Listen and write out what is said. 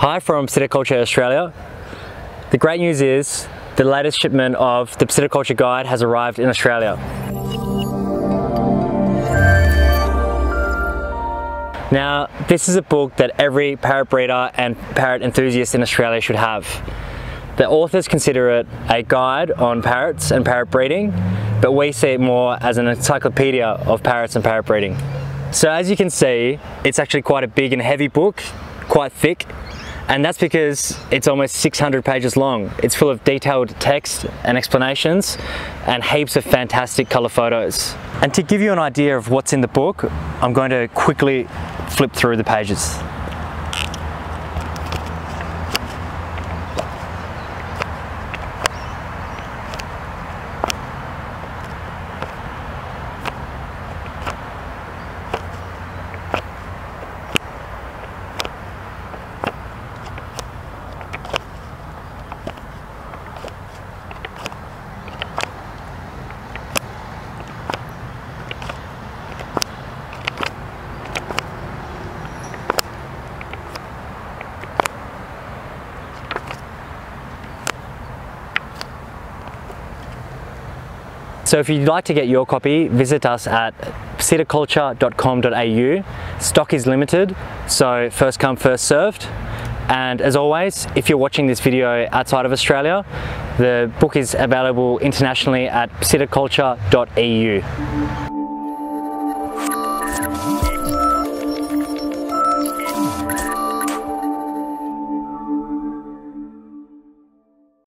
Hi from Psittaculture Australia. The great news is the latest shipment of the Psittaculture Guide has arrived in Australia. Now, this is a book that every parrot breeder and parrot enthusiast in Australia should have. The authors consider it a guide on parrots and parrot breeding, but we see it more as an encyclopedia of parrots and parrot breeding. So as you can see, it's actually quite a big and heavy book, quite thick, and that's because it's almost 600 pages long. It's full of detailed text and explanations and heaps of fantastic color photos. And to give you an idea of what's in the book, I'm going to quickly flip through the pages. So if you'd like to get your copy, visit us at psittaculture.com.au. Stock is limited, so first come, first served. And as always, if you're watching this video outside of Australia, the book is available internationally at psittaculture.eu.